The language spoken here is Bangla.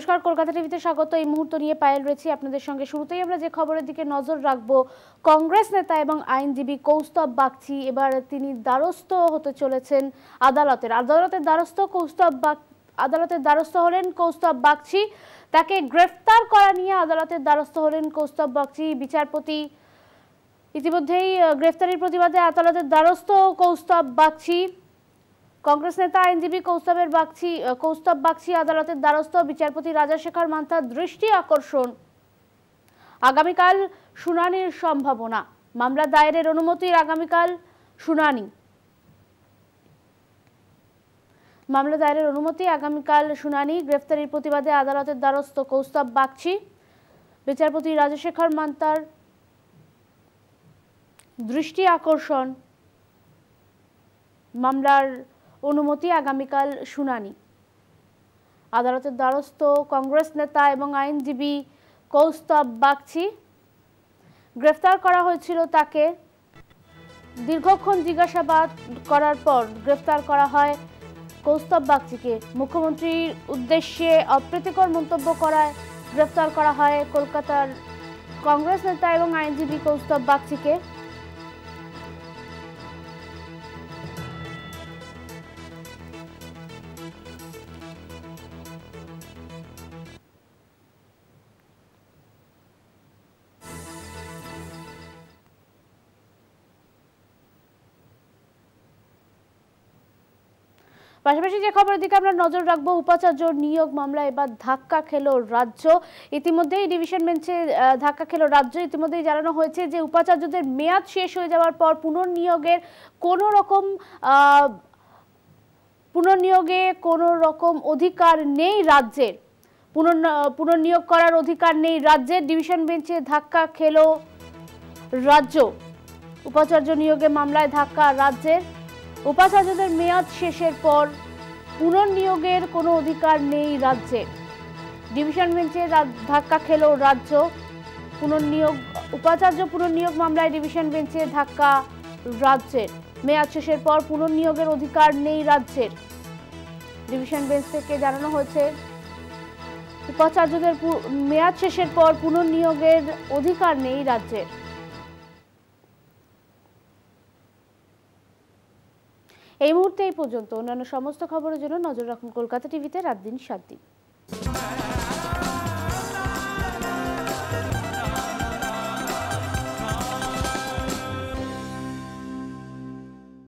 নমস্কার, কলকাতা টিভিতে স্বাগত। এই মুহূর্ত নিয়ে পায়েল রয়েছি আপনাদের সঙ্গে। শুরুতেই আমরা যে খবরের দিকে নজর রাখব, কংগ্রেস নেতা এবং আইনজীবী কৌস্তব বাগচি, এবার তিনি দ্বারস্থ হতে চলেছেন আদালতের। আদালতের দ্বারস্থ কৌস্তব বাগ, আদালতের দ্বারস্থ হলেন কৌস্তব বাগচি। তাকে গ্রেফতার করা নিয়ে আদালতের দ্বারস্থ হলেন কৌস্তব বাগচি। বিচারপতি ইতিমধ্যেই গ্রেফতারির প্রতিবাদে আদালতের দ্বারস্থ কৌস্তব বাগচি। কংগ্রেস নেতা আইনজীবী কৌস্তবের বাগচি কৌস্তব বাগচি আদালতের দ্বারস্থ বিচারপতি রাজাশেখর মান্থার দৃষ্টি আকর্ষণ। আগামীকাল শুনানির সম্ভাবনা। মামলা দায়েরের অনুমতির আগামীকাল শুনানি। মামলা দায়েরের অনুমতি, আগামীকাল শুনানি। গ্রেফতারির প্রতিবাদে আদালতের দ্বারস্থ কৌস্তব বাগচি। বিচারপতি রাজশেখর মান্তার দৃষ্টি আকর্ষণ। মামলার অনুমতি আগামীকাল শুনানি। আদালতের দ্বারস্থ কংগ্রেস নেতা এবং আইনজীবী কৌস্তব বাগচি গ্রেফতার করা হয়েছিল তাকে। দীর্ঘক্ষণ জিজ্ঞাসাবাদ করার পর গ্রেফতার করা হয় কৌস্তব বাগচিকে। মুখ্যমন্ত্রীর উদ্দেশ্যে অপ্রীতিকর মন্তব্য করায় গ্রেফতার করা হয় কলকাতার কংগ্রেস নেতা এবং আইনজীবী কৌস্তব বাগচিকে। পাশাপাশি যে খবরের দিকে আমরা নজর রাখব, উপাচার্য নিয়োগ মামলা এবার ধাক্কা খেলো রাজ্য। ইতিমধ্যেই ডিভিশন বেঞ্চে ধাক্কা খেলো রাজ্য। ইতিমধ্যেই জানানো হয়েছে যে উপাচার্যদের মেয়াদ শেষ হয়ে যাওয়ার পর পুনর্নিয়োগের কোনো রকম পুনর্নিয়োগে কোনো রকম অধিকার নেই রাজ্যের। পুনর্ন- পুনর্নিয়োগ করার অধিকার নেই রাজ্যের। ডিভিশন বেঞ্চে ধাক্কা খেলো রাজ্য। উপাচার্য নিয়োগে মামলায় ধাক্কা রাজ্যের। উপাচার্যদের মেয়াদ শেষের পর পুনর্নিয়োগের কোনো অধিকার নেই রাজ্যে। ডিভিশন বেঞ্চে ধাক্কা খেল রাজ্য। পুনর্নিয়োগ উপাচার্য পুনর্নিয়োগ মামলায় ডিভিশন বেঞ্চে ধাক্কা রাজ্যের। মেয়াদ শেষের পর পুনর্নিয়োগের অধিকার নেই রাজ্যের। ডিভিশন বেঞ্চ থেকে জানানো হয়েছে, উপাচার্যদের মেয়াদ শেষের পর পুনর্নিয়োগের অধিকার নেই রাজ্যের। এই মুহূর্তে এই পর্যন্ত অন্যান্য সমস্ত খবরের জন্য নজর রাখুন কলকাতা টিভিতে, রাত দিন সাত দিন।